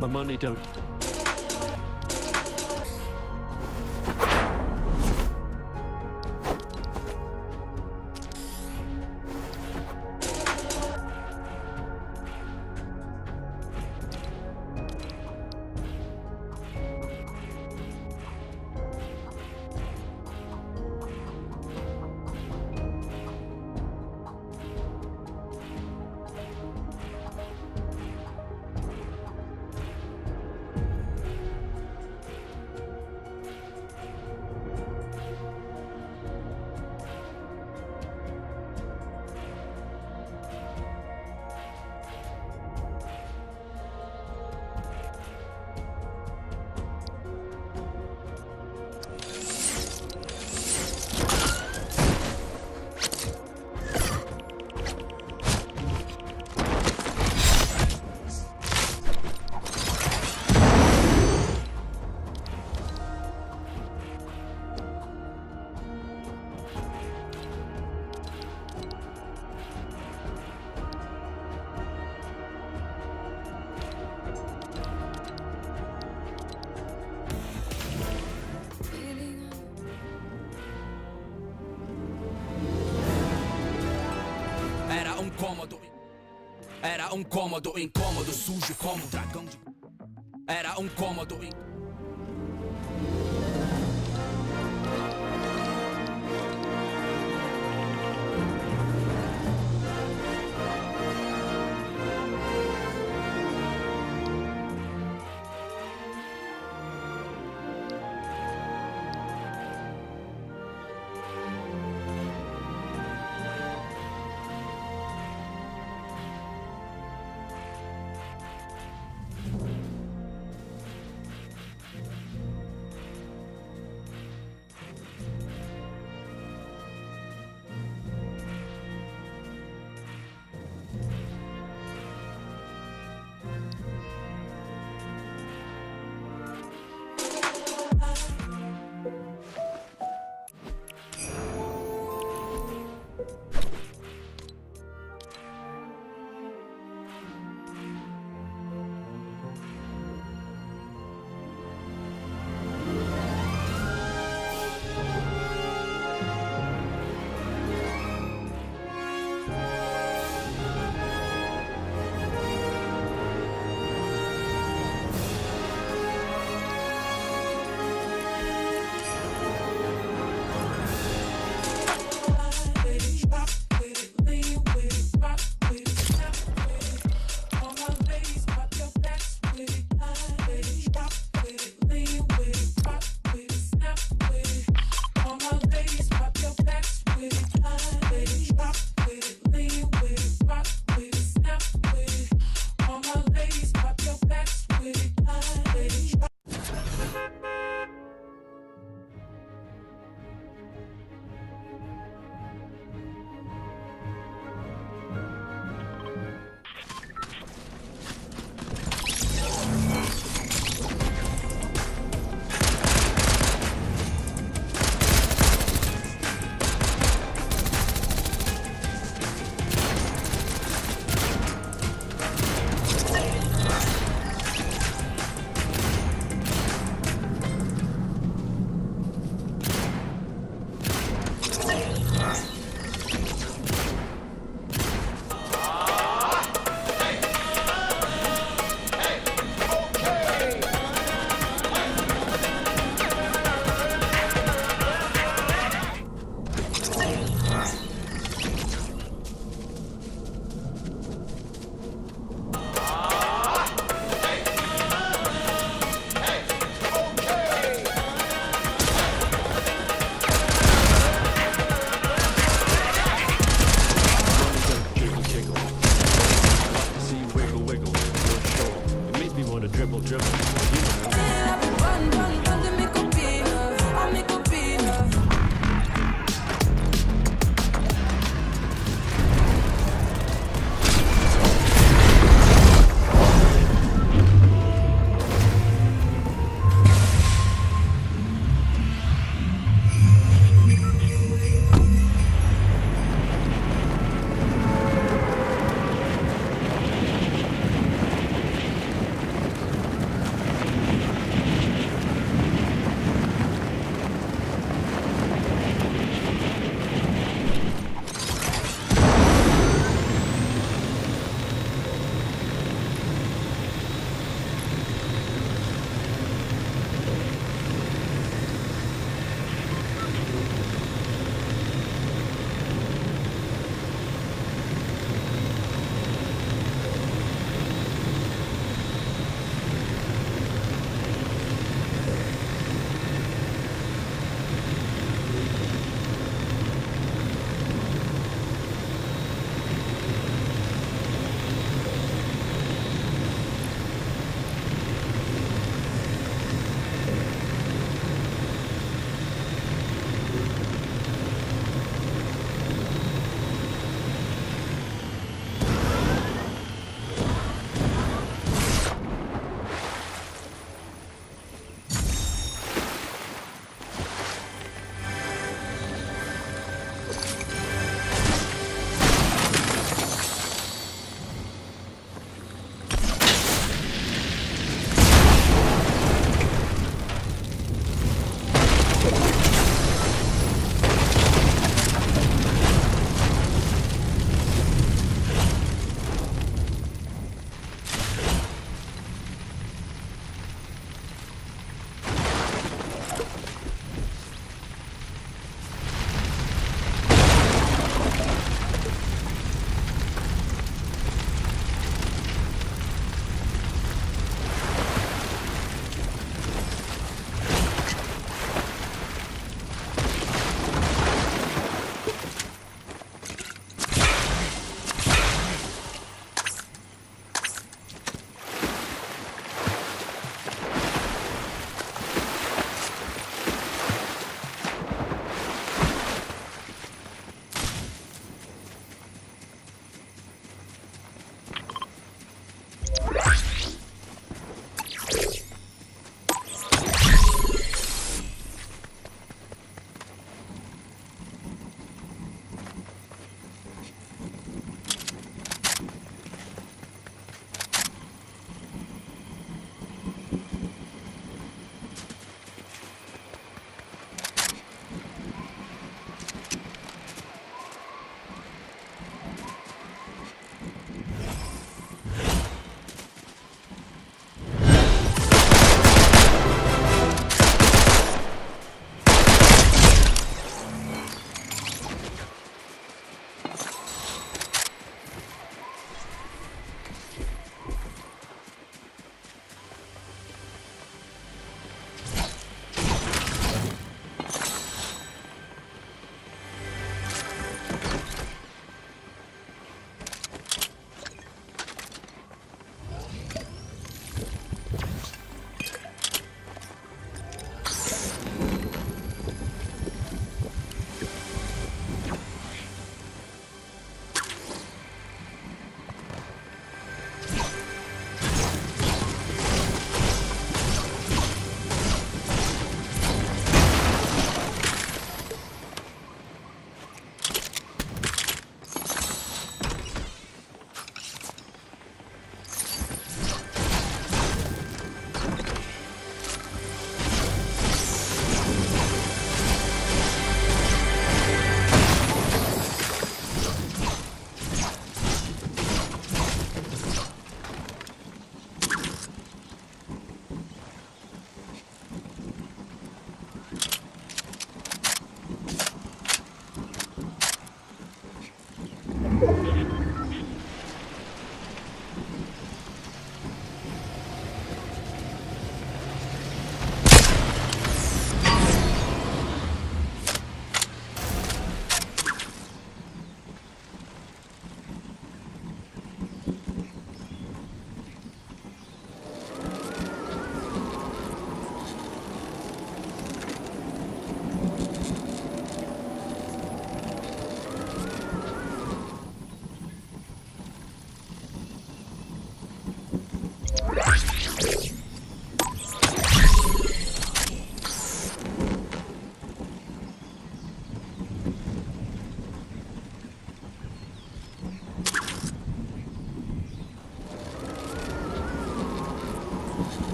My money don't. Era um cômodo incômodo, sujo como um dragão de. Era um cômodo. in-